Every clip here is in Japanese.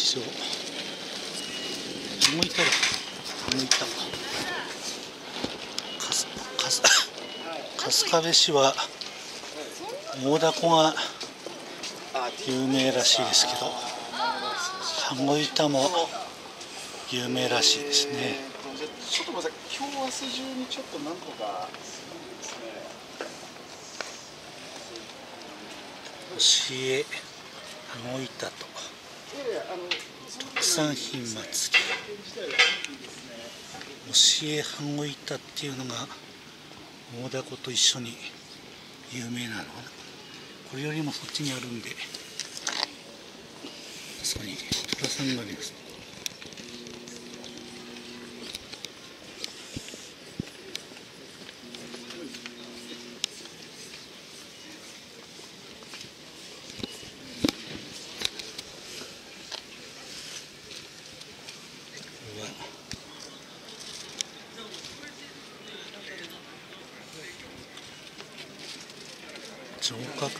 展示場もうもうかすかす春日部市は大凧が有名らしいですけど羽子板も有名らしいですね。ちょっとごめんなさい今日明日中にちょっと何個か教え羽子板と産品祭り教え羽子板っていうのが大凧と一緒に有名なのかな。これよりもそっちにあるんであそこに寅さんがあります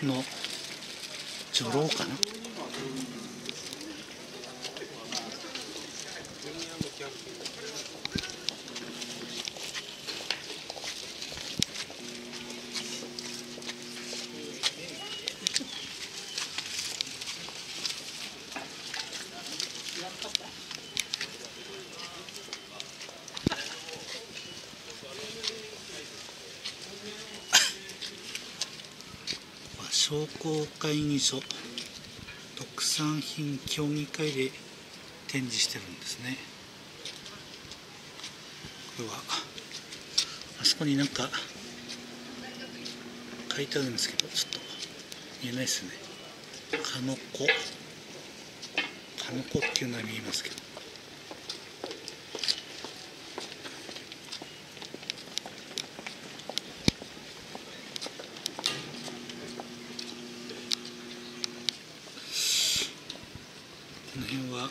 の女郎かな。商工会議所特産品協議会で展示してるんですね。これはあそこになんか書いてあるんですけどちょっと見えないですね。かのこ。かのこっていうのは見えますけどこの辺は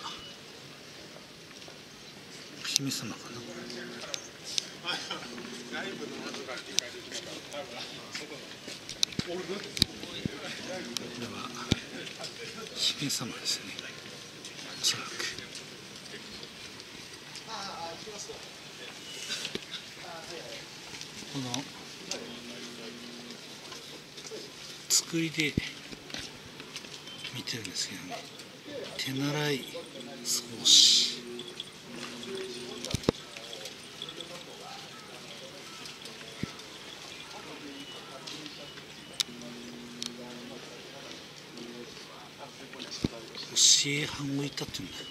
お姫様かなこれは姫様ですねおそらくこの作りで見てるんですけどね手習い創始教え班をいたって言うんだよ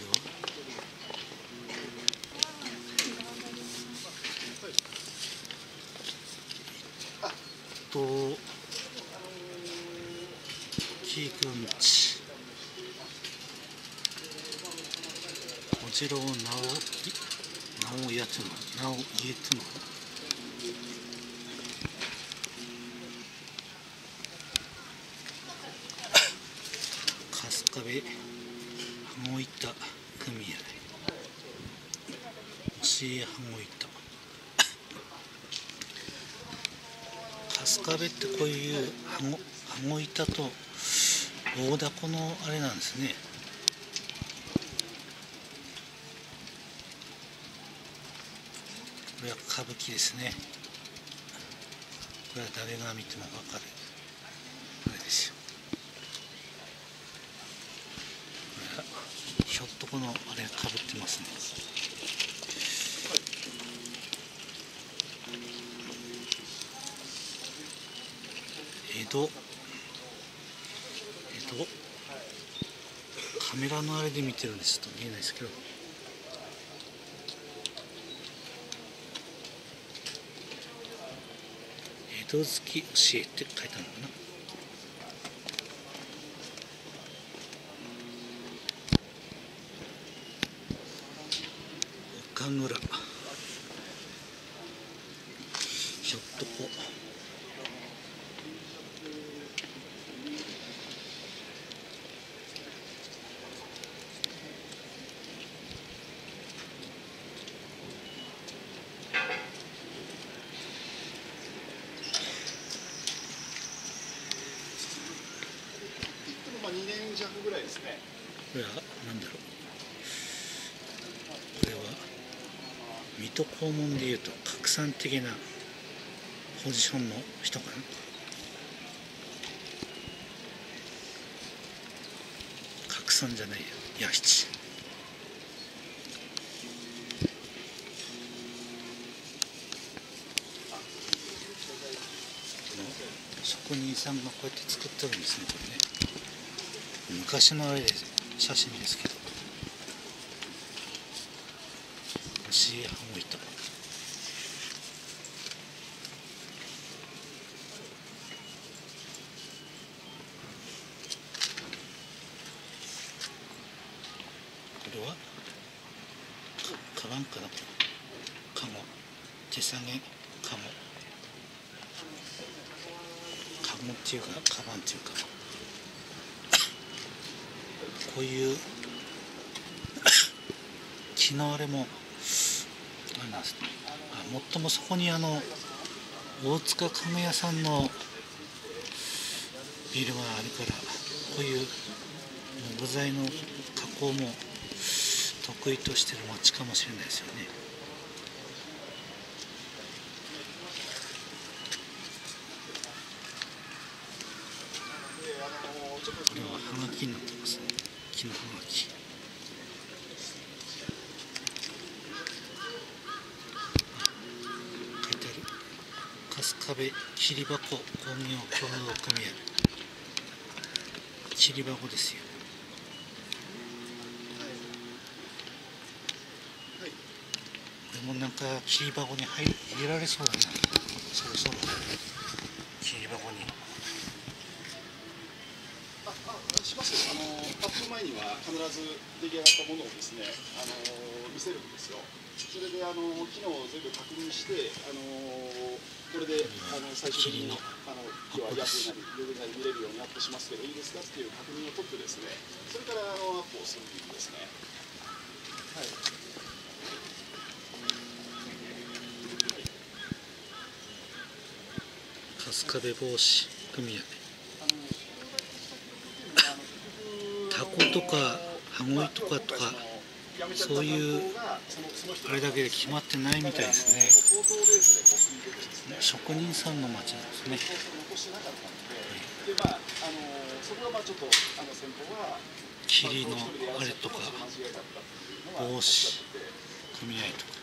れはとキーくんち。おじろうなおなおやつのなお家っていうの春日部羽子板組合教え羽子板春日部ってこういう羽子羽子板と大凧のあれなんですね。これは歌舞伎ですね。これは誰が見ても分かる。これですよ。これはひょっとこのあれかぶってますね。江戸カメラのあれで見てるんでちょっと見えないですけど。江戸月教えて書いてあるのかな。岡村。水戸黄門でいうと拡散的なポジションの人かな。拡散じゃないや弥七職人さんがこうやって作ってるんですねこれね。昔のあれで写真ですけど星羽子板これはかカバンかなこれカモ手提げカモカモっていうかカバンっていうか。こういう昨日あれもなんなんすあもっともそこにあの大塚亀屋さんのビルがあるからこういう木材の加工も得意としてる町かもしれないですよね。これはハガキになってますね木のハガキ書いてある。春日部切り箱工業協同組合切り箱ですよはいこれもなんか切り箱に入入れられそうだな。そろそろ。切り箱に。ああします。よあのアップ前には必ず出来上がったものをですねあの見せるんですよ。それであの機能を全部確認してあのこれであの最終的にあの今日はヤフーなりグーグルなり見れるようにアップしますけどいいですかっていう確認を取ってですねそれからあのアップをするんですね。はい春日部帽子組合。タコとか羽子とかとかそういうあれだけで決まってないみたいですね。職人さんの町なんですね。でまああのそこがまあちょっとあの先方は霧のあれとか帽子組合とか。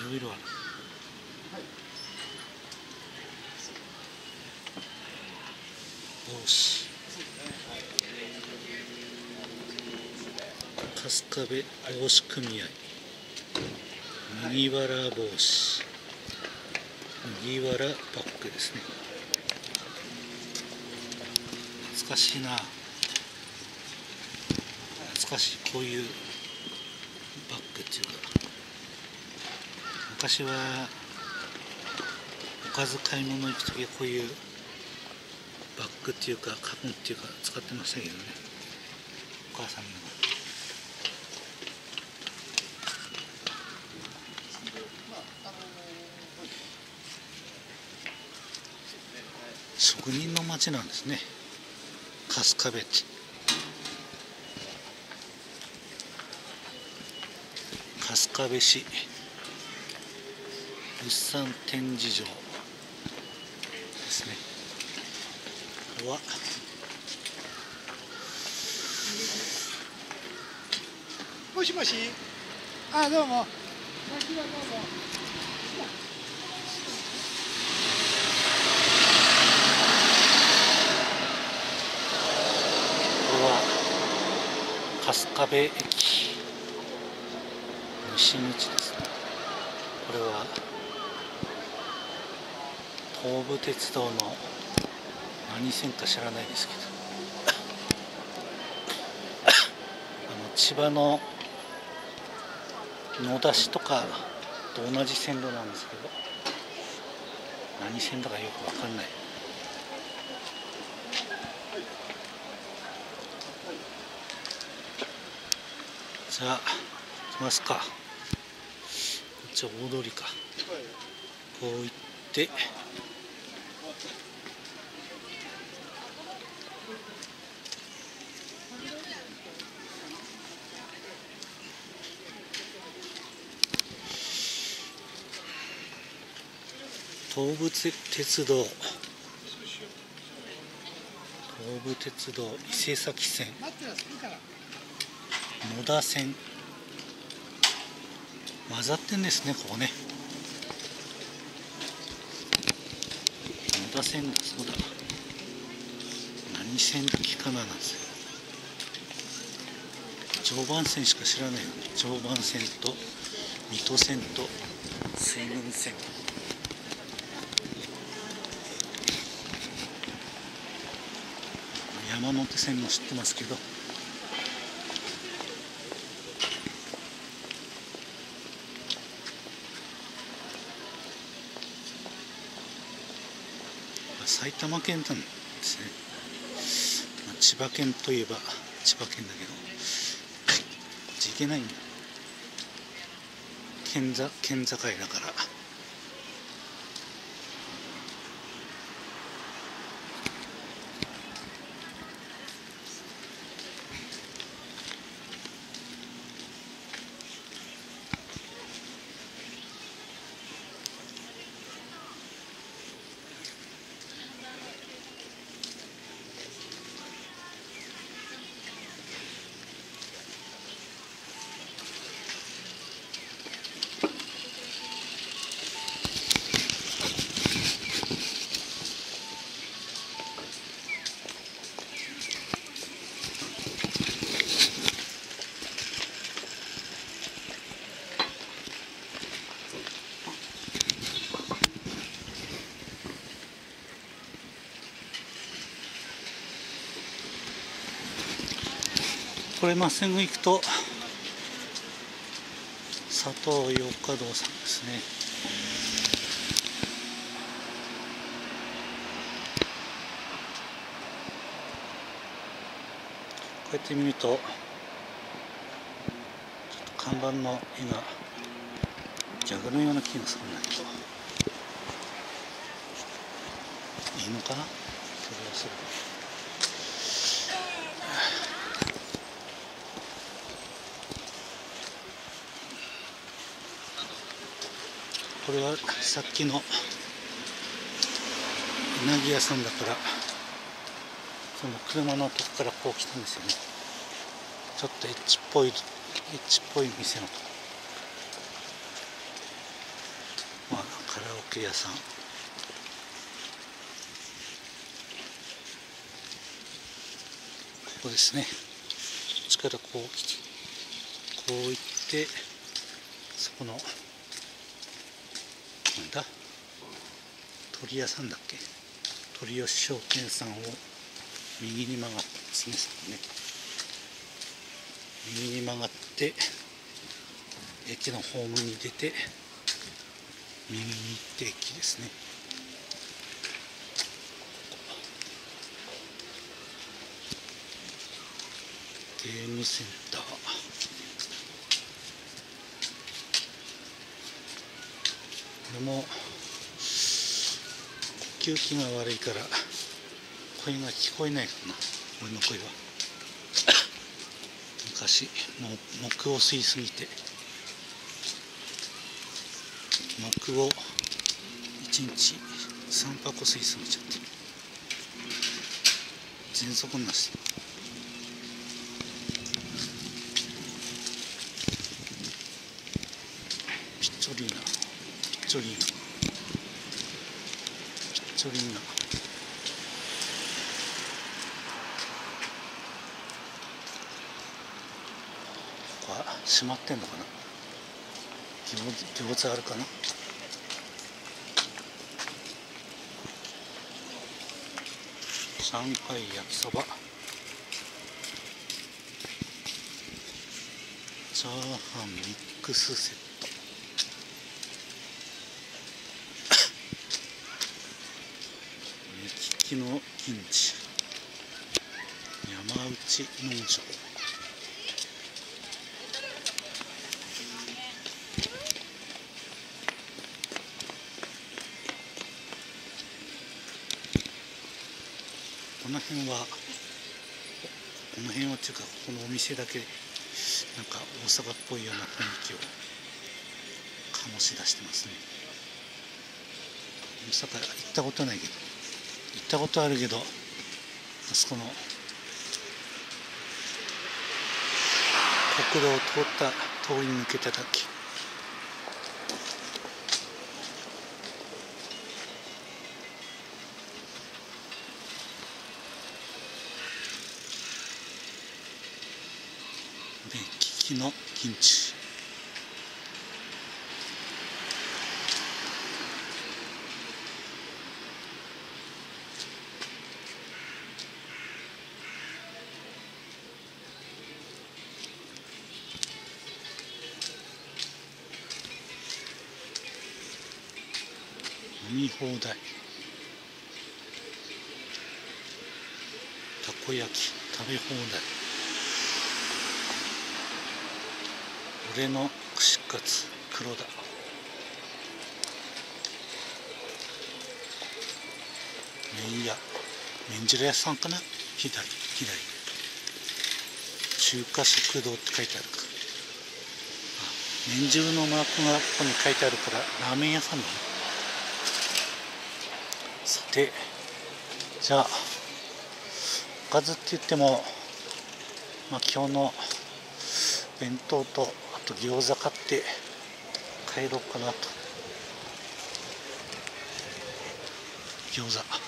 いろいろある。帽子。春日部帽子組合。麦わら帽子。麦わらバッグですね。懐かしいな。懐かしいこういうバッグっていうか。昔はおかず買い物行く時はこういうバッグっていうかカゴっていうか使ってましたけどね。お母さんの職人の町なんですね。春日部って春日部市。物産展示場ですねこれはもしもし。あ、どうも。これは春日部駅西口ですねこれは東武鉄道の何線か知らないですけど。あの千葉の野田市とかと同じ線路なんですけど。何線だかよくわかんない。じゃあ行きますか。こっちは大通りか。こう行って。東武鉄道。東武鉄道伊勢崎線。野田線。混ざってんですねここね。野田線だそうだ。何線だっけかななんですよ常磐線しか知らないよね。常磐線と水戸線と水郡線。山手線も知ってますけど。埼玉県なんですね、まあ、千葉県といえば千葉県だけど。行けない。んだ県県境だから。これまっすぐ行くと佐藤洋華堂さんですね。こうやって見るとちょっと看板の絵が逆のような気がするんだけどいいのかな？それはそれで。これはさっきのうなぎ屋さんだからその車のとこからこう来たんですよね。ちょっとエッチっぽいエッチっぽい店のとこ。まあカラオケ屋さん。ここですね。こっちからこう来てこう行ってそこのなんだ鳥屋さんだっけ鳥吉商店さんを右に曲がってですねそこね右に曲がって駅のホームに出て右に行って駅ですね.ゲームセンターこれも。呼吸器が悪いから声が聞こえないかな。俺の声は。昔も木を吸いすぎて。木を1日3箱吸いすぎちゃって喘息になってピッチョリーナピッチョリーナピッチョリーナここは閉まってんのかな？餃餃子あるかな？上海焼きそば。チャーハンミックスセット。のキンチ山内農場。この辺はこの辺はっていうかこのお店だけなんか大阪っぽいような雰囲気を醸し出してますね。大阪行ったことないけど。行ったことあるけどあそこの。国道を通った通り抜けただけ目利きのキン放題たこ焼き食べ放題。俺の串カツ黒田。麺屋。麺汁屋さんかな？左左。中華食堂って書いてあるかあ麺汁のマークがここに書いてあるからラーメン屋さんだね。じゃあおかずって言ってもまあ今日の弁当とあと餃子買って帰ろうかなと。餃子。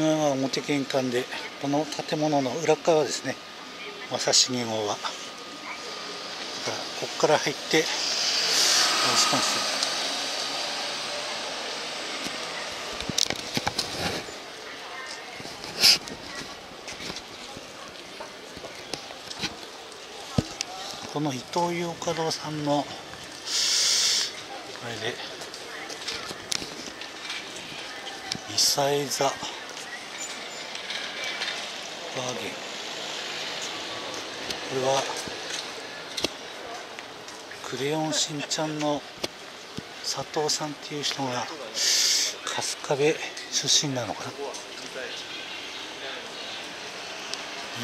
側が表玄関でこの建物の裏側ですね。正成号は。だからここから入ってよろします。この伊東洋華堂さんのあれでミサイザこれはクレヨンしんちゃんの佐藤さんっていう人が春日部出身なのかな。よ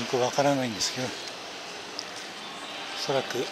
くわからないんですけどおそらく